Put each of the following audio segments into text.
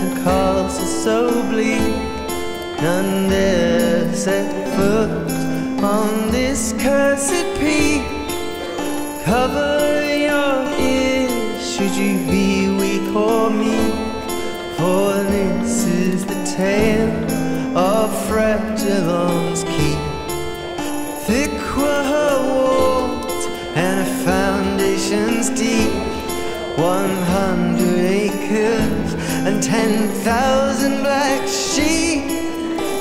a castle so bleak. None dare set foot on this cursed peak. Cover your ears should you be weak or meek. For this is the tale of Fragillon's Keep. Thick were her walls and her foundations deep. One hundred acres and ten thousand black sheep.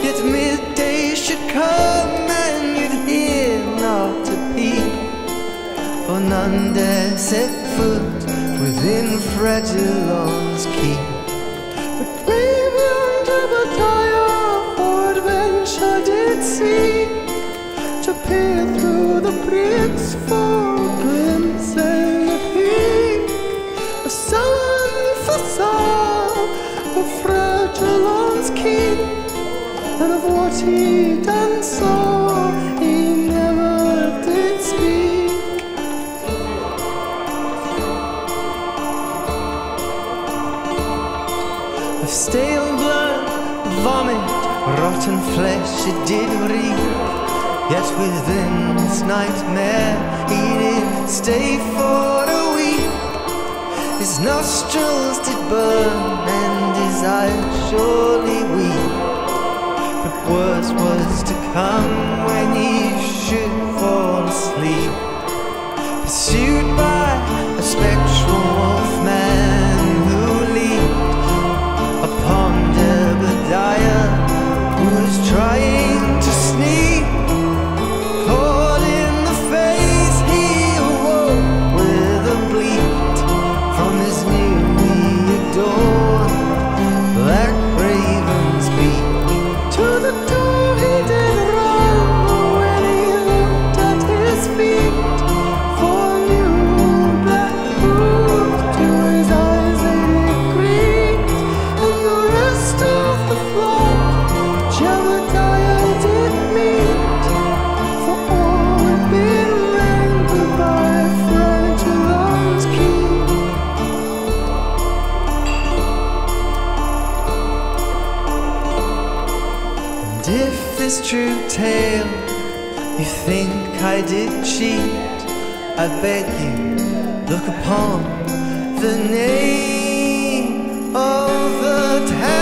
Yet midday should come and you'd hear not a peep. For none dare set foot within Fragillon's Keep. But brave young Jebediah for adventure did seek to peer through the bricks for what he done saw he never did speak. Of stale blood, vomit, rotten flesh it did reek. Yet within this nightmare he did stay for a week. His nostrils did burn and his eyes surely weep. Was to come when he should fall asleep. Pursued And if this true tale you think I did cheat, I beg you look upon the name of the town.